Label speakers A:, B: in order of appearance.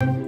A: you